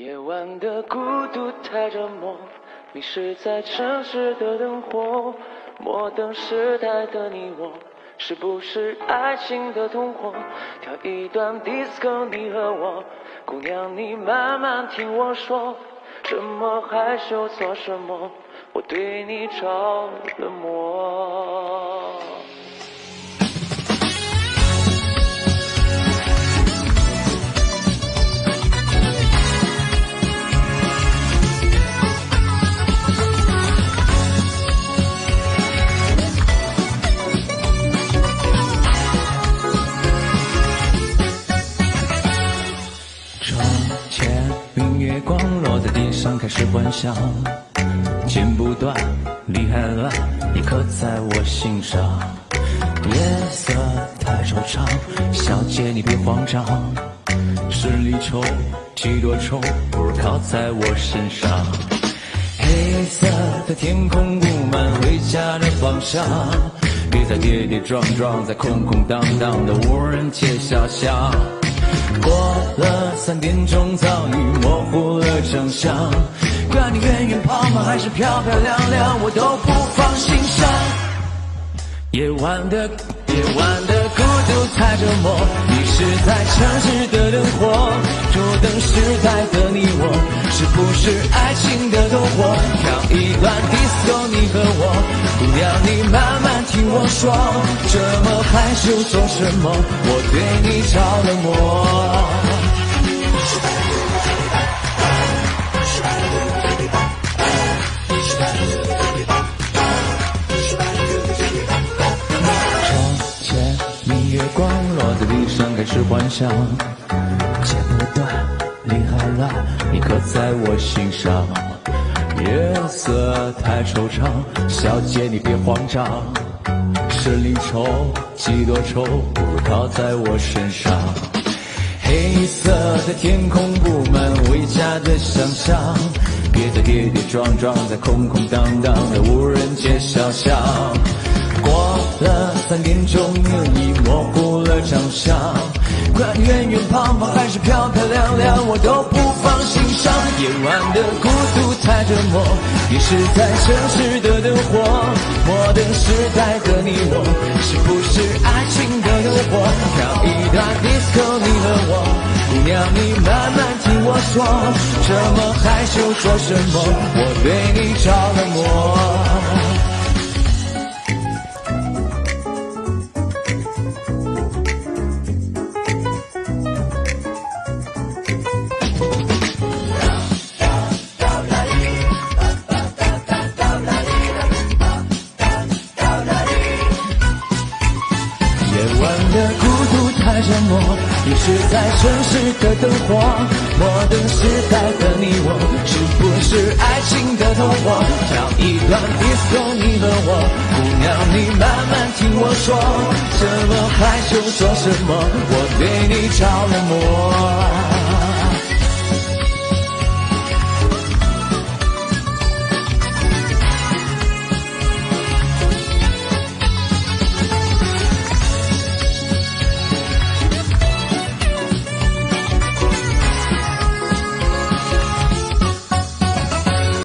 夜晚的孤独太折磨，迷失在城市的灯火，摩登时代的你我，是不是爱情的同伙？跳一段 disco，你和我，姑娘你慢慢听我说，这么害羞做什么？我对你着了魔。月光落在地上，开始幻想，剪不断，理还乱，你刻在我心上。夜色太惆怅，小姐你别慌张，十里愁，几多愁，不如靠在我身上。黑色的天空布满回家的方向，别再跌跌撞撞在空空荡荡的无人街小巷。过了三点钟，早已模糊了长相。管你远远胖胖还是漂漂亮亮，我都不放心上。夜晚的夜晚的孤独太折磨，迷失在城市的灯火，左等时代的你我，是不是爱情的童话？跳一段 disco，你和我，姑娘你慢慢听我说，这么害羞做什么？我对你着了魔。窗前明月光落在地上，开始幻想，剪不断，理还乱，你刻在我心上。夜色太惆怅，小姐你别慌张，十里愁，几多愁，不如靠在我身上。黑色的天空布满回家的想象，别再跌跌撞撞在空空荡荡的无人街小巷。过了三点钟，你已模糊了长相。管你圆圆胖胖还是漂漂亮亮，我都不放心上。夜晚的孤独太折磨，迷失在城市的灯火，摩登时代的你我，是不是爱情的诱惑？跳一段 disco，你和我，姑娘你慢慢听我说，这么害羞做什么？我对你着了魔。沉默，迷失在城市的灯火，摩登时代的你我，是不是爱情的灯火？跳一段 disco，你和我，姑娘你慢慢听我说，这么害羞做什么？我对你着了魔。